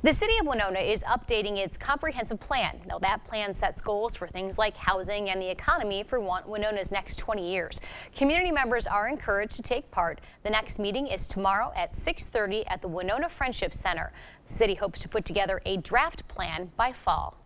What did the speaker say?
The city of Winona is updating its comprehensive plan. Now that plan sets goals for things like housing and the economy for Winona's next 20 years. Community members are encouraged to take part. The next meeting is tomorrow at 6:30 at the Winona Friendship Center. The city hopes to put together a draft plan by fall.